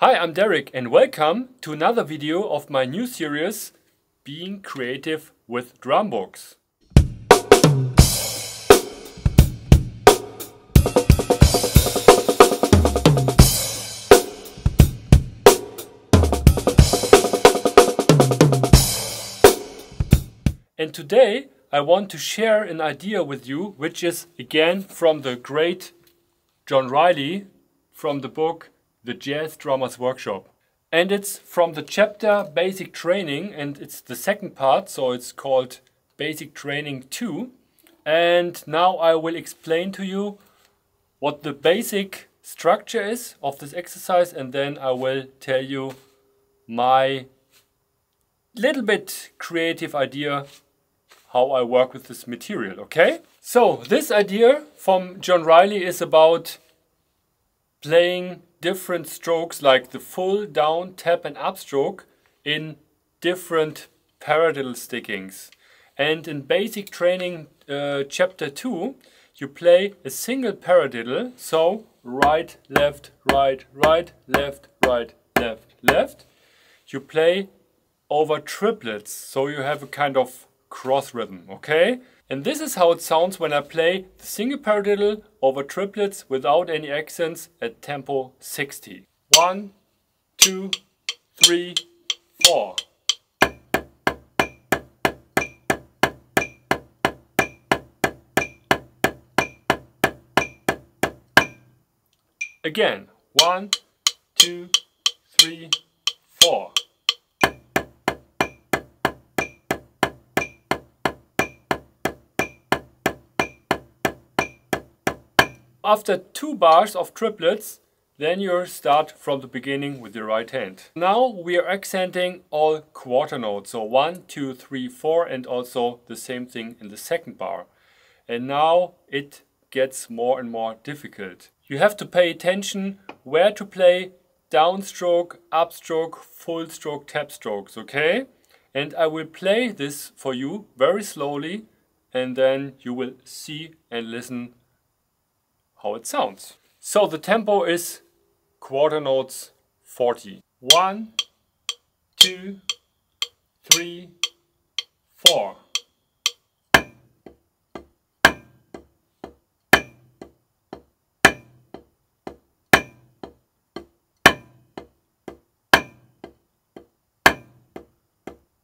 Hi, I'm Derek and welcome to another video of my new series Being Creative with Drumbooks. And today I want to share an idea with you which is again from the great John Riley from the book The Jazz Drummers Workshop. And it's from the chapter Basic Training and it's the second part, so it's called Basic Training 2. And now I will explain to you what the basic structure is of this exercise and then I will tell you my little bit creative idea how I work with this material, okay? So this idea from John Riley is about playing different strokes like the full, down, tap and up stroke in different paradiddle stickings. And in basic training uh, chapter 2 you play a single paradiddle, so right, left, right, right, left, right, left, left. You play over triplets, so you have a kind of cross rhythm, okay? And this is how it sounds when I play the single paradiddle over triplets without any accents at tempo 60. One, two, three, four. Again, one, two, three, four. After two bars of triplets, then you start from the beginning with your right hand. Now we are accenting all quarter notes. So one, two, three, four, and also the same thing in the second bar. And now it gets more and more difficult. You have to pay attention where to play downstroke, upstroke, full stroke, tap strokes, okay? And I will play this for you very slowly and then you will see and listen how it sounds. So the tempo is quarter notes 40. One, two, three, four.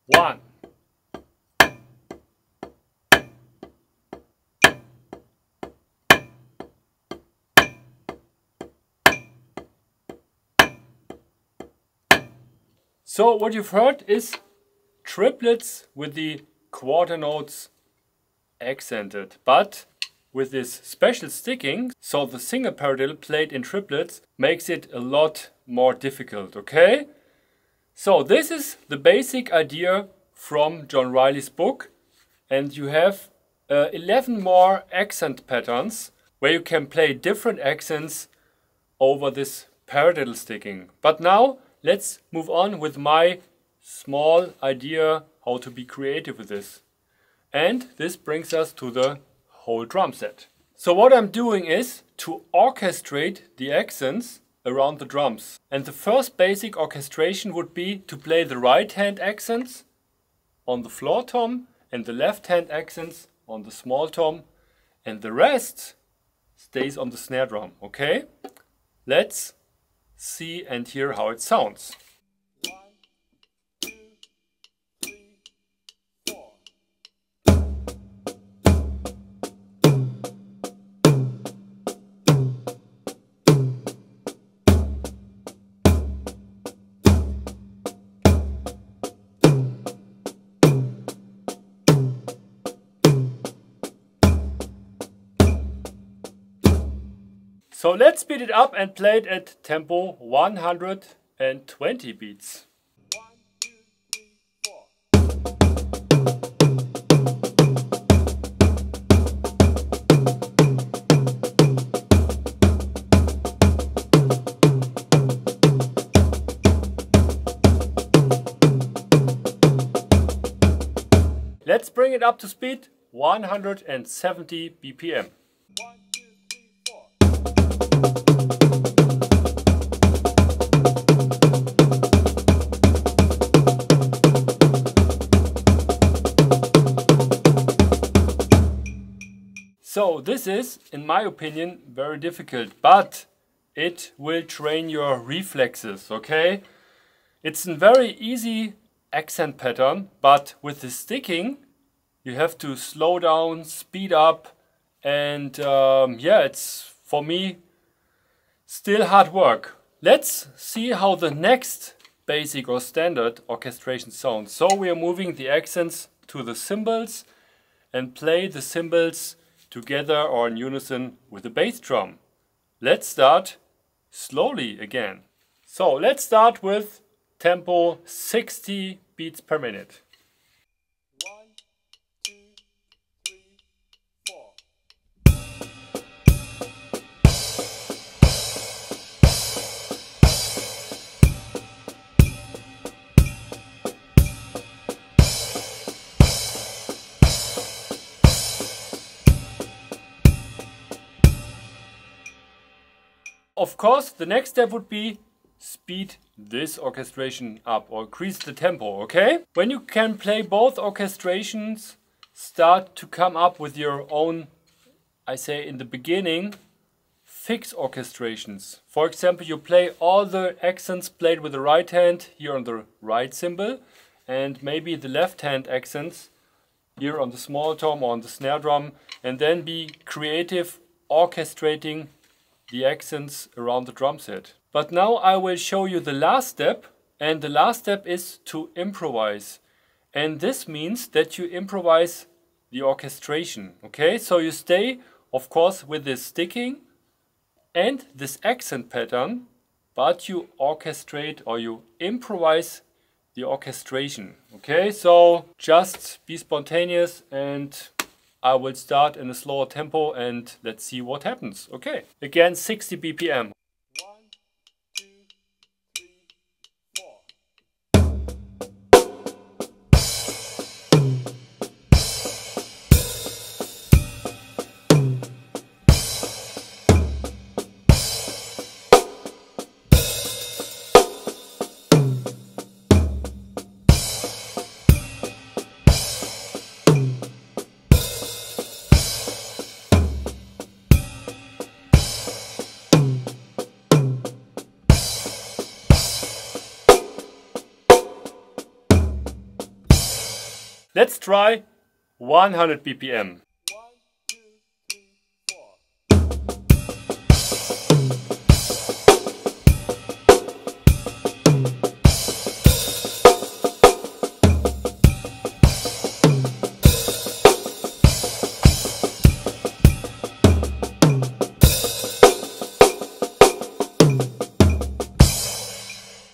One. So what you've heard is triplets with the quarter notes accented, but with this special sticking, so the single paradiddle played in triplets makes it a lot more difficult, okay? So this is the basic idea from John Riley's book and you have uh, 11 more accent patterns where you can play different accents over this paradiddle sticking. But now let's move on with my small idea how to be creative with this. And this brings us to the whole drum set. So what I'm doing is to orchestrate the accents around the drums. And the first basic orchestration would be to play the right hand accents on the floor tom and the left hand accents on the small tom and the rest stays on the snare drum, okay? Let's see and hear how it sounds. So let's speed it up and play it at tempo 120 beats. Let's bring it up to speed 170 BPM. This is, in my opinion, very difficult, but it will train your reflexes, okay? It's a very easy accent pattern, but with the sticking, you have to slow down, speed up, and um, yeah, it's for me still hard work. Let's see how the next basic or standard orchestration sounds. So we are moving the accents to the cymbals and play the cymbals together or in unison with the bass drum. Let's start slowly again. So let's start with tempo 60 beats per minute. Course, the next step would be speed this orchestration up or increase the tempo, okay? When you can play both orchestrations, start to come up with your own, I say in the beginning, fix orchestrations. For example, you play all the accents played with the right hand here on the right cymbal and maybe the left hand accents here on the small tom or on the snare drum and then be creative orchestrating the accents around the drum set. But now I will show you the last step and the last step is to improvise. And this means that you improvise the orchestration. Okay, so you stay of course with this sticking and this accent pattern, but you orchestrate or you improvise the orchestration. Okay, so just be spontaneous and I will start in a slower tempo and let's see what happens. Okay, again 60 BPM. Try 100 BPM.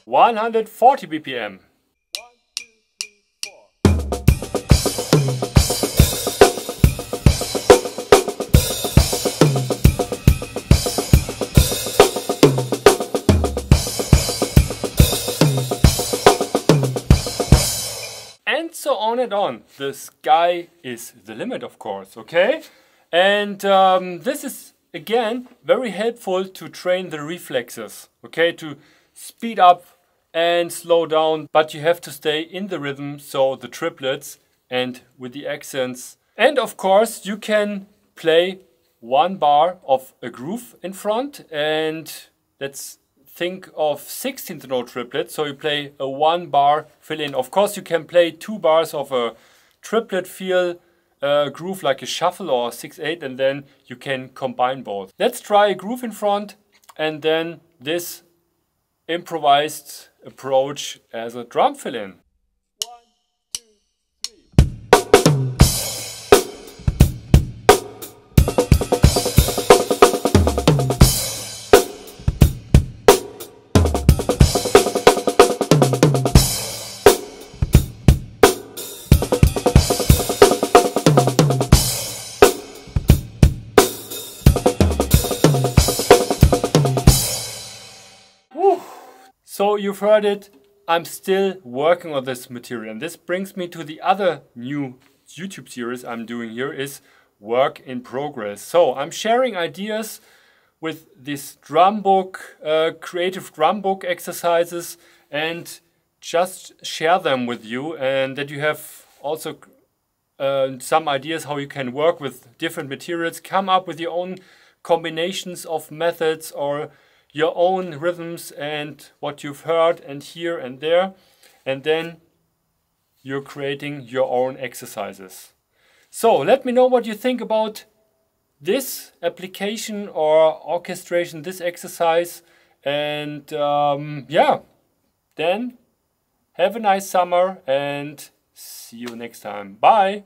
One hundred forty BPM. On on. The sky is the limit, of course, okay? And um, this is, again, very helpful to train the reflexes, okay? To speed up and slow down, but you have to stay in the rhythm, so the triplets and with the accents. And of course, you can play one bar of a groove in front and let's think of 16th note triplet. So you play a one bar fill in. Of course, you can play two bars of a triplet feel uh, groove like a shuffle or 6-8 and then you can combine both. Let's try a groove in front and then this improvised approach as a drum fill in. So you've heard it, I'm still working on this material. And this brings me to the other new YouTube series I'm doing here is work in progress. So I'm sharing ideas with this drum book, uh, creative drum book exercises and just share them with you and that you have also uh, some ideas how you can work with different materials. Come up with your own combinations of methods or your own rhythms and what you've heard and here and there. And then you're creating your own exercises. So let me know what you think about this application or orchestration, this exercise. And um, yeah, then have a nice summer and see you next time. Bye.